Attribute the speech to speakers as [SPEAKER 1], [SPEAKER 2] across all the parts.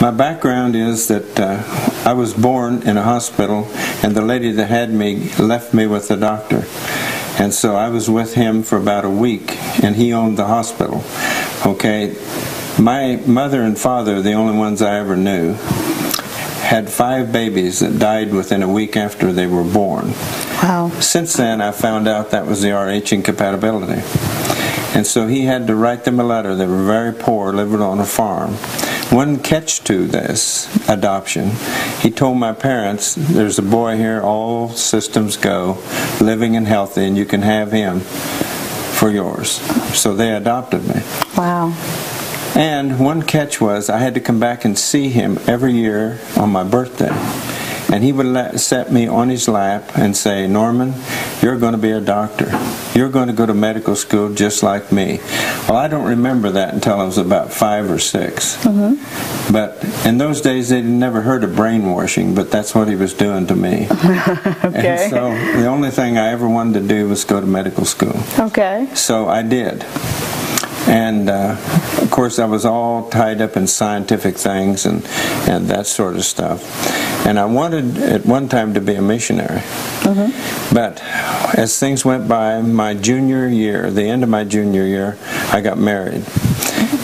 [SPEAKER 1] My background is that uh, I was born in a hospital, and the lady that had me left me with the doctor. And so I was with him for about a week, and he owned the hospital. Okay, my mother and father, the only ones I ever knew, had five babies that died within a week after they were born.
[SPEAKER 2] Wow.
[SPEAKER 1] Since then, I found out that was the RH incompatibility. And so he had to write them a letter. They were very poor, living on a farm. One catch to this adoption, he told my parents, There's a boy here, all systems go, living and healthy, and you can have him for yours. So they adopted me.
[SPEAKER 2] Wow.
[SPEAKER 1] And one catch was I had to come back and see him every year on my birthday. And he would let, set me on his lap and say, Norman, you're going to be a doctor. You're going to go to medical school just like me. Well, I don't remember that until I was about five or 6
[SPEAKER 2] Mm-hmm.
[SPEAKER 1] But in those days, they'd never heard of brainwashing, but that's what he was doing to me.
[SPEAKER 2] Okay.
[SPEAKER 1] And so the only thing I ever wanted to do was go to medical school.
[SPEAKER 2] Okay.
[SPEAKER 1] So I did. And uh, of course, I was all tied up in scientific things and, and that sort of stuff. And I wanted at one time to be a missionary. But as things went by, my junior year, the end of my junior year, I got married.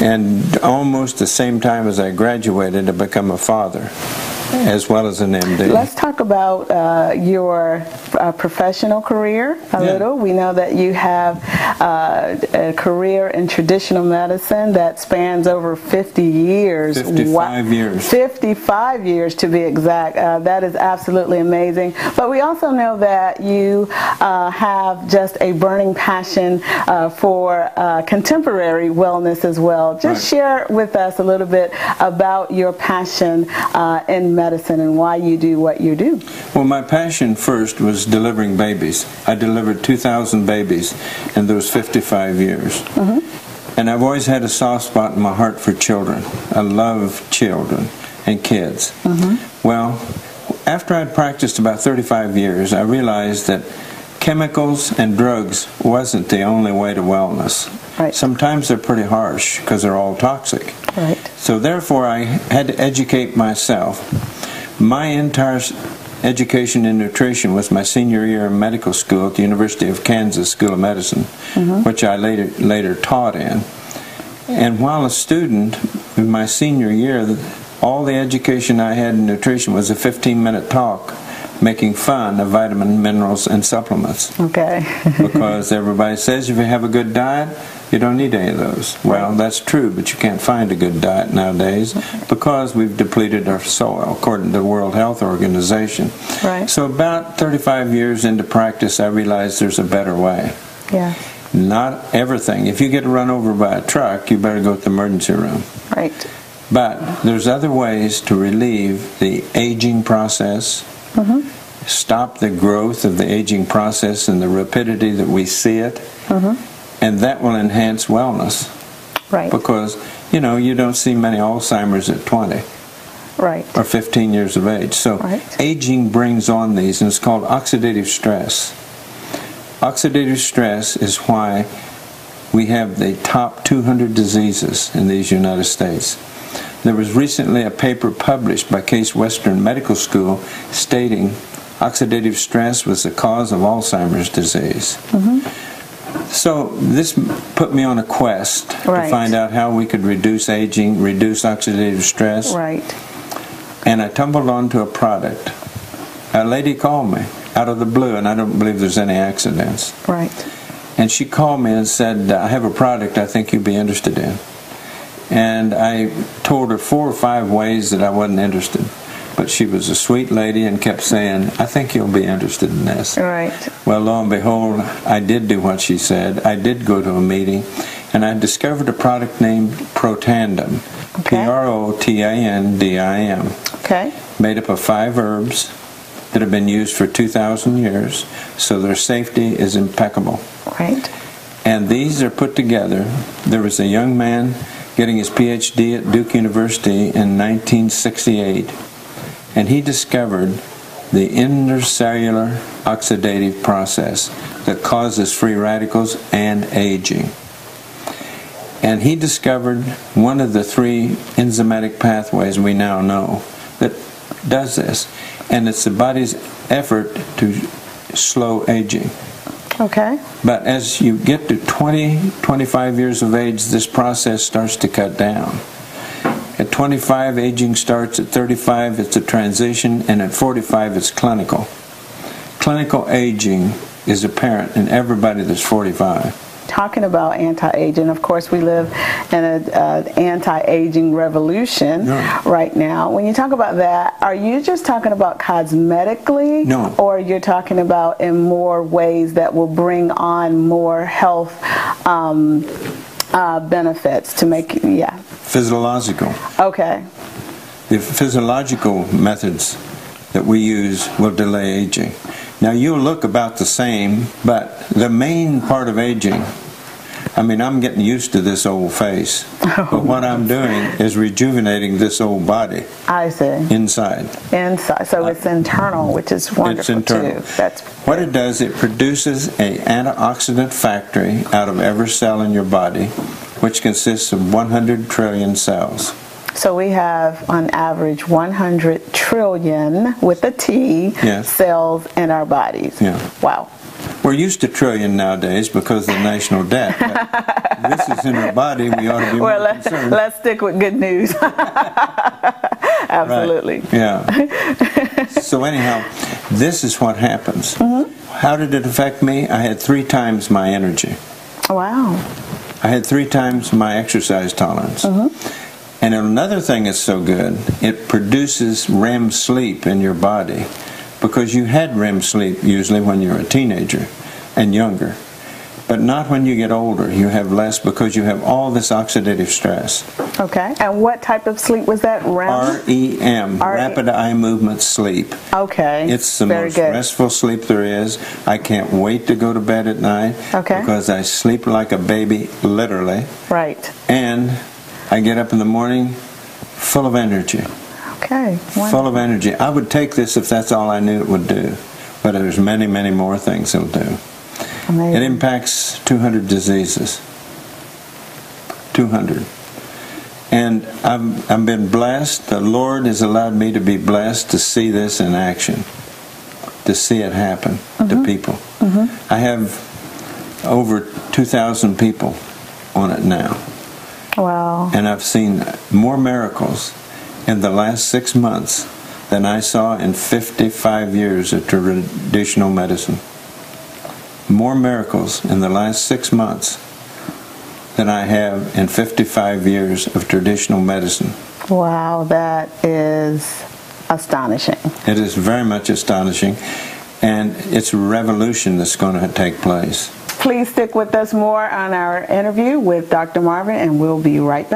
[SPEAKER 1] And almost the same time as I graduated, I become a father as well as an MD.
[SPEAKER 2] Let's talk about uh, your uh, professional career a
[SPEAKER 1] Yeah.
[SPEAKER 2] little. We know that you have uh, a career in traditional medicine that spans over 50 years.
[SPEAKER 1] 55 years.
[SPEAKER 2] 55 years to be exact. Uh, that is absolutely amazing. But we also know that you uh, have just a burning passion uh, for uh, contemporary wellness as well. Just
[SPEAKER 1] Right.
[SPEAKER 2] share with us a little bit about your passion uh, in medicine and why you do what you do.
[SPEAKER 1] Well, my passion first was delivering babies. I delivered 2,000 babies in those 55 years. Mm-hmm. And I've always had a soft spot in my heart for children. I love children and kids. Mm-hmm. Well, after I'd practiced about 35 years, I realized that chemicals and drugs wasn't the only way to wellness.
[SPEAKER 2] Right.
[SPEAKER 1] Sometimes they're pretty harsh because they're all toxic. So therefore, I had to educate myself. My entire education in nutrition was my senior year in medical school at the University of Kansas School of Medicine, mm-hmm. which I later later taught in. And while a student in my senior year, all the education I had in nutrition was a 15-minute talk making fun of vitamin, minerals, and supplements
[SPEAKER 2] Okay.
[SPEAKER 1] because everybody says if you have a good diet, you don't need any of those. Well, that's true, but you can't find a good diet nowadays because we've depleted our soil, according to the World Health Organization.
[SPEAKER 2] Right.
[SPEAKER 1] So, about 35 years into practice, I realized there's a better way.
[SPEAKER 2] yeah.
[SPEAKER 1] Not everything. If you get run over by a truck, you better go to the emergency room.
[SPEAKER 2] Right.
[SPEAKER 1] But there's other ways to relieve the aging process, mm-hmm. stop the growth of the aging process and the rapidity that we see it, mm-hmm. And that will enhance wellness
[SPEAKER 2] Right.
[SPEAKER 1] because you know you don't see many Alzheimer's at 20
[SPEAKER 2] Right.
[SPEAKER 1] or 15 years of age. So
[SPEAKER 2] Right.
[SPEAKER 1] aging brings on these, and it's called oxidative stress. Oxidative stress is why we have the top 200 diseases in these United States. There was recently a paper published by Case Western Medical School stating oxidative stress was the cause of Alzheimer's disease. Mm-hmm. So this put me on a quest
[SPEAKER 2] Right.
[SPEAKER 1] to find out how we could reduce aging, reduce oxidative stress.
[SPEAKER 2] Right.
[SPEAKER 1] And I tumbled onto a product. A lady called me out of the blue, and I don't believe there's any accidents.
[SPEAKER 2] Right.
[SPEAKER 1] And she called me and said, I have a product I think you'd be interested in. And I told her four or five ways that I wasn't interested. But she was a sweet lady and kept saying, I think you'll be interested in this.
[SPEAKER 2] Right.
[SPEAKER 1] Well, lo and behold, I did do what she said. I did go to a meeting, and I discovered a product named Protandim.
[SPEAKER 2] Okay.
[SPEAKER 1] P R O T A N D I M
[SPEAKER 2] Okay.
[SPEAKER 1] made up of five herbs that have been used for 2,000 years, so their safety is impeccable.
[SPEAKER 2] Right.
[SPEAKER 1] And these are put together. There was a young man getting his PhD at Duke University in 1968, and he discovered the intercellular oxidative process that causes free radicals and aging. And he discovered one of the three enzymatic pathways we now know that does this. And it's the body's effort to slow aging.
[SPEAKER 2] Okay.
[SPEAKER 1] But as you get to 20, 25 years of age, this process starts to cut down. At 25, aging starts. At 35, it's a transition. And at 45, it's clinical. Clinical aging is apparent in everybody that's 45.
[SPEAKER 2] Talking about anti-aging, of course, we live in an uh, anti-aging revolution
[SPEAKER 1] Yeah.
[SPEAKER 2] right now. When you talk about that, are you just talking about cosmetically,
[SPEAKER 1] No.
[SPEAKER 2] or you're talking about in more ways that will bring on more health um, uh, benefits to make? Yeah.
[SPEAKER 1] Physiological.
[SPEAKER 2] Okay.
[SPEAKER 1] The physiological methods that we use will delay aging. Now, you'll look about the same, but the main part of aging, I mean, I'm getting used to this old face, but what I'm doing is rejuvenating this old body
[SPEAKER 2] I see.
[SPEAKER 1] inside.
[SPEAKER 2] Inside, so it's internal, which is wonderful
[SPEAKER 1] It's internal.
[SPEAKER 2] too. That's
[SPEAKER 1] What it does, it produces a antioxidant factory out of every cell in your body, which consists of 100 trillion cells.
[SPEAKER 2] So we have on average 100 trillion with a T
[SPEAKER 1] Yes.
[SPEAKER 2] cells in our bodies.
[SPEAKER 1] Yeah.
[SPEAKER 2] Wow.
[SPEAKER 1] We're used to trillion nowadays because of the national debt. This is in our body. We ought to be
[SPEAKER 2] Well,
[SPEAKER 1] more
[SPEAKER 2] let,
[SPEAKER 1] concerned.
[SPEAKER 2] let's stick with good news. Absolutely.
[SPEAKER 1] Right. Yeah. so anyhow, this is what happens.
[SPEAKER 2] Mm-hmm.
[SPEAKER 1] How did it affect me? I had three times my energy.
[SPEAKER 2] Wow.
[SPEAKER 1] I had three times my exercise tolerance.
[SPEAKER 2] Mm-hmm.
[SPEAKER 1] And another thing that's so good, it produces REM sleep in your body because you had REM sleep usually when you're a teenager and younger. But not when you get older. You have less because you have all this oxidative stress.
[SPEAKER 2] Okay. And what type of sleep was that? REM?
[SPEAKER 1] REM,
[SPEAKER 2] R-
[SPEAKER 1] rapid eye movement sleep.
[SPEAKER 2] okay.
[SPEAKER 1] It's the
[SPEAKER 2] Very
[SPEAKER 1] most
[SPEAKER 2] good.
[SPEAKER 1] restful sleep there is. I can't wait to go to bed at night
[SPEAKER 2] Okay.
[SPEAKER 1] because I sleep like a baby, literally.
[SPEAKER 2] Right.
[SPEAKER 1] And I get up in the morning full of energy.
[SPEAKER 2] Okay.
[SPEAKER 1] Full of energy. I would take this if that's all I knew it would do. But there's many, many more things it'll do. It impacts 200 diseases. 200. And I've, I've been blessed. The Lord has allowed me to be blessed to see this in action, to see it happen to mm-hmm. people. Mm-hmm. I have over 2,000 people on it now.
[SPEAKER 2] Wow.
[SPEAKER 1] And I've seen more miracles in the last six months than I saw in 55 years of traditional medicine. More miracles in the last six months than I have in 55 years of traditional medicine.
[SPEAKER 2] Wow. That is astonishing.
[SPEAKER 1] It is very much astonishing, and it's a revolution that's going to take place.
[SPEAKER 2] Please stick with us more on our interview with Dr. Marvin, and we'll be right back.